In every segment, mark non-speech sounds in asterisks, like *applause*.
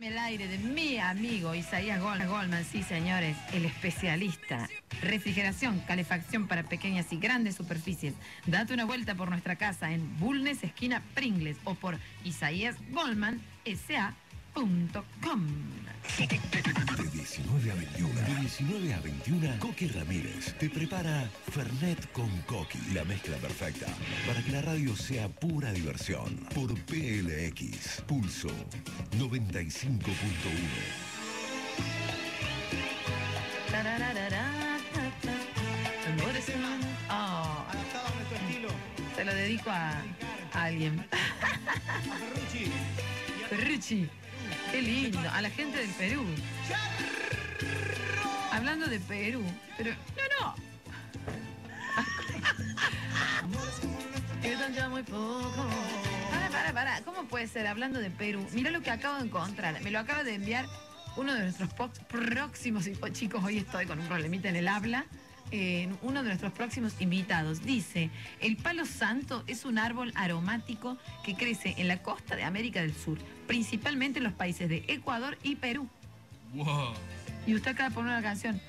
El aire de mi amigo Isaías Goldman, sí señores, el especialista. Refrigeración, calefacción para pequeñas y grandes superficies. Date una vuelta por nuestra casa en Bulnes, esquina Pringles, o por Isaías Goldman, De 19 a 21. De 19 a 21, Coqui Ramírez te prepara Fernet con Coqui. La mezcla perfecta para que la radio sea pura diversión. Por PLX, Pulso 95.1. Oh, se lo dedico a, a alguien. *laughs* Ferrucci. Qué lindo. A la gente del Perú. Hablando de Perú. Pero, no, no. Quedan ya muy poco. Para, para, para. ¿Cómo puede ser? Hablando de Perú. Mira lo que acabo de encontrar. Me lo acaba de enviar uno de nuestros próximos. Chicos, hoy estoy con un problemita en el habla. Eh, uno de nuestros próximos invitados. Dice, el palo santo es un árbol aromático que crece en la costa de América del Sur, principalmente en los países de Ecuador y Perú. Y usted acaba de poner una canción.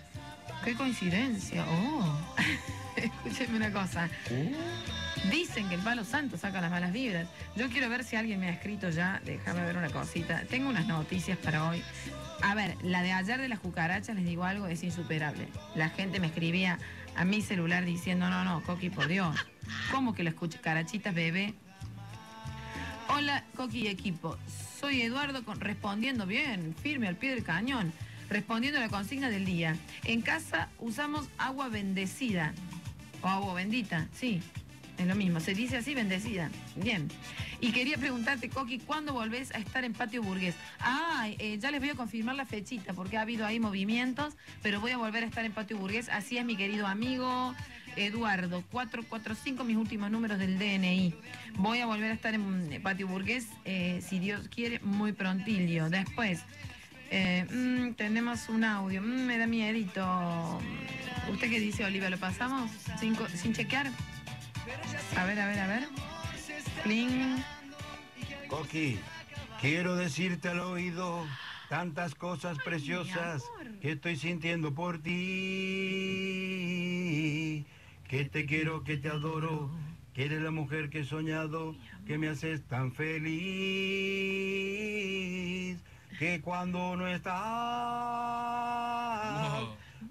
¡Qué coincidencia! ¡Oh! *laughs* Escúcheme una cosa. Oh. Dicen que el palo santo saca las malas vibras. Yo quiero ver si alguien me ha escrito ya. Déjame ver una cosita. Tengo unas noticias para hoy. A ver, la de ayer de las cucarachas, les digo algo, es insuperable. La gente me escribía a mi celular diciendo, no, no, Coqui, por Dios. ¿Cómo que las cucarachitas, bebé? Hola, Coqui equipo. Soy Eduardo respondiendo bien, firme al pie del cañón. Respondiendo a la consigna del día. En casa usamos agua bendecida. O agua bendita, sí. Es lo mismo, se dice así, bendecida. Bien. Y quería preguntarte, Coqui, ¿cuándo volvés a estar en Patio Burgués? Ah, ya les voy a confirmar la fechita, porque ha habido ahí movimientos, pero voy a volver a estar en Patio Burgués. Así es, mi querido amigo Eduardo, 445, mis últimos números del DNI. Voy a volver a estar en Patio Burgués, eh, si Dios quiere, muy prontillo. Después, eh, mm, tenemos un audio, mm, me da miedito. ¿Usted qué dice, Oliva? ¿Lo pasamos sin, sin chequear? A ver, a ver, a ver. Pling. Coqui, quiero decirte al oído tantas cosas preciosas que estoy sintiendo por ti. Que te quiero, que te adoro, que eres la mujer que he soñado, que me haces tan feliz. Que cuando no estás,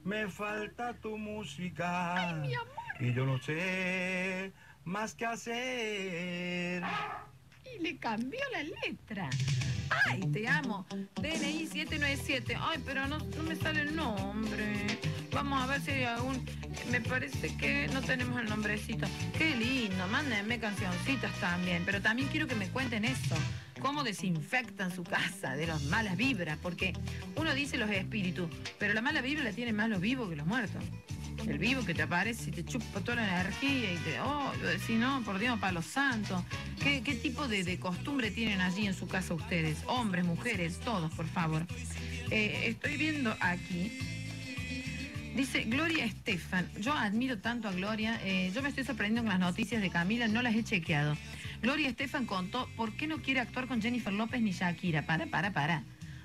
me falta tu música. Y yo no sé más que hacer. Y le cambió la letra. ¡Ay, te amo! DNI 797. Ay, pero no, no me sale el nombre. Vamos a ver si hay algún... Me parece que no tenemos el nombrecito. Qué lindo, mándenme cancioncitas también. Pero también quiero que me cuenten esto. Cómo desinfectan su casa de las malas vibras. Porque uno dice los espíritus, pero la mala vibra la tienen más los vivos que los muertos el vivo que te aparece y te chupa toda la energía y te, oh, decía, no, por Dios, para los santos. ¿Qué, tipo de, costumbre tienen allí en su casa ustedes? Hombres, mujeres, todos, por favor. Eh, estoy viendo aquí. Dice Gloria Estefan. Yo admiro tanto a Gloria. Eh, yo me estoy sorprendiendo con las noticias de Camila, no las he chequeado. Gloria Estefan contó por qué no quiere actuar con Jennifer López ni Shakira. Para, para, para.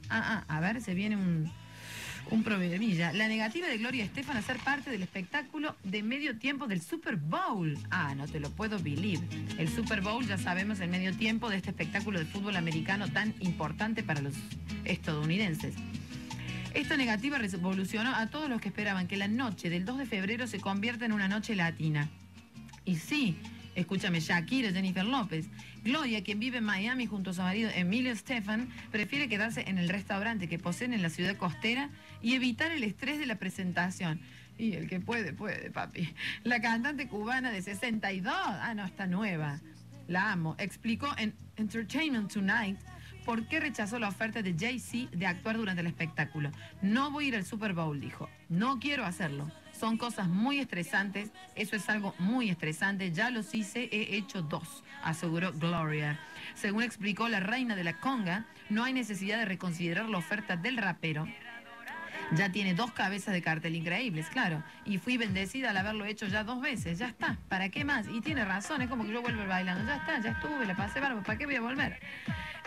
Ah, ah, a ver, se viene un un problemilla. La negativa de Gloria Estefan a ser parte del espectáculo de medio tiempo del Super Bowl. Ah, no te lo puedo believe. El Super Bowl, ya sabemos, el medio tiempo de este espectáculo de fútbol americano tan importante para los estadounidenses. Esta negativa revolucionó a todos los que esperaban que la noche del 2 de febrero se convierta en una noche latina. Y sí, Escúchame, Shakira, Jennifer López. Gloria, quien vive en Miami junto a su marido Emilio Stefan, prefiere quedarse en el restaurante que poseen en la ciudad costera y evitar el estrés de la presentación. Y el que puede, puede, papi. La cantante cubana de 62, ah, no, está nueva. La amo. Explicó en Entertainment Tonight por qué rechazó la oferta de Jay-Z de actuar durante el espectáculo. No voy a ir al Super Bowl, dijo. No quiero hacerlo. Son cosas muy estresantes, eso es algo muy estresante, ya los hice, he hecho dos, aseguró Gloria. Según explicó la reina de la conga, no hay necesidad de reconsiderar la oferta del rapero. Ya tiene dos cabezas de cartel increíbles, claro. Y fui bendecida al haberlo hecho ya dos veces. Ya está. ¿Para qué más? Y tiene razón. Es como que yo vuelvo bailando. Ya está, ya estuve, le pasé barba. ¿Para qué voy a volver?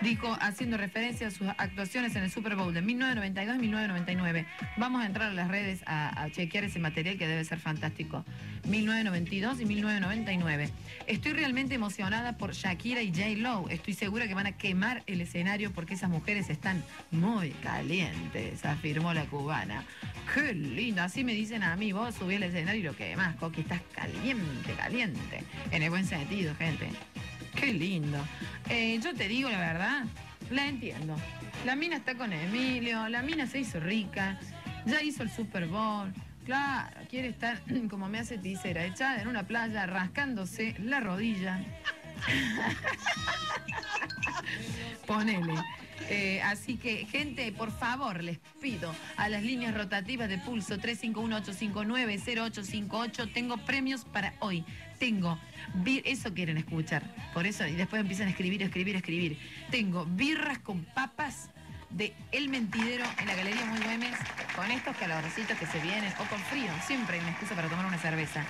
Dijo, haciendo referencia a sus actuaciones en el Super Bowl de 1992 y 1999. Vamos a entrar a las redes a, a chequear ese material que debe ser fantástico. 1992 y 1999. Estoy realmente emocionada por Shakira y J. Lo. Estoy segura que van a quemar el escenario porque esas mujeres están muy calientes, afirmó la cubana. Qué lindo, así me dicen a mí, vos subí al escenario y lo quemás, Coqui, estás caliente, caliente. En el buen sentido, gente. Qué lindo. Eh, yo te digo la verdad, la entiendo. La mina está con Emilio, la mina se hizo rica, ya hizo el Super Bowl. Claro, quiere estar, *clears throat* como me hace Tisera, echada en una playa, rascándose la rodilla. *laughs* Ponele. Eh, así que, gente, por favor, les pido a las líneas rotativas de pulso 351-859-0858. Tengo premios para hoy. Tengo, eso quieren escuchar. Por eso, y después empiezan a escribir, escribir, escribir. Tengo birras con papas de El Mentidero en la Galería Muy Güemes, con estos calorcitos que se vienen, o con frío, siempre hay una excusa para tomar una cerveza.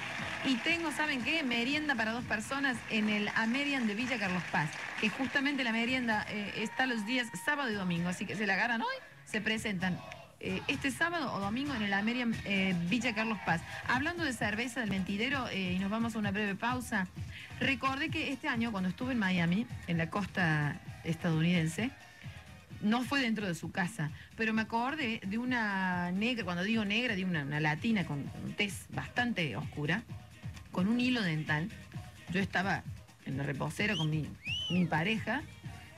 Y tengo, ¿saben qué? Merienda para dos personas en el Amerian de Villa Carlos Paz, que justamente la merienda eh, está los días sábado y domingo, así que se la agarran hoy, se presentan eh, este sábado o domingo en el Amerian eh, Villa Carlos Paz. Hablando de cerveza del mentidero, y nos vamos a una breve pausa, recordé que este año cuando estuve en Miami, en la costa estadounidense, no fue dentro de su casa, pero me acordé de una negra, cuando digo negra, de una, latina con un tez bastante oscura, con un hilo dental. Yo estaba en la reposera con mi, pareja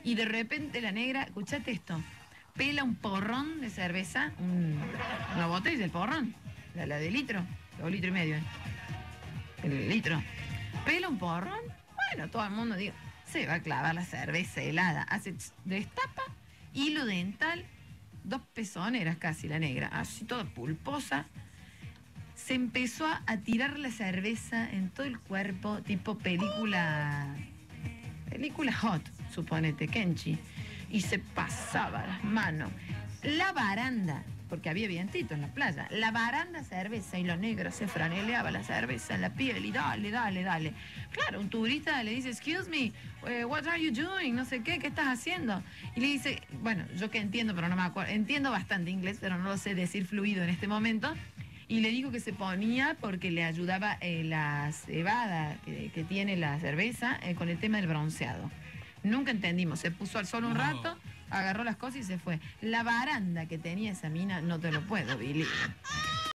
y de repente la negra, escuchate esto, pela un porrón de cerveza, un- una botella del porrón, la, de litro, o litro y medio, ¿eh? el litro. Pela un porrón, bueno, todo el mundo digo, se va a clavar la cerveza helada, hace destapa, hilo dental, dos pezoneras casi la negra, así toda pulposa. Se empezó a, tirar la cerveza en todo el cuerpo, tipo película. película hot, suponete, Kenchi. Y se pasaba las manos. La baranda, porque había vientito en la playa, la baranda cerveza y lo negro se franeleaba la cerveza en la piel y dale, dale, dale. Claro, un turista le dice, excuse me, eh, what are you doing? No sé qué, ¿qué estás haciendo? Y le dice, bueno, yo que entiendo, pero no me acuerdo, entiendo bastante inglés, pero no lo sé decir fluido en este momento. Y le dijo que se ponía porque le ayudaba eh, la cebada que, que tiene la cerveza eh, con el tema del bronceado. Nunca entendimos, se puso al sol un No. rato, agarró las cosas y se fue. La baranda que tenía esa mina, no te lo puedo, Billy.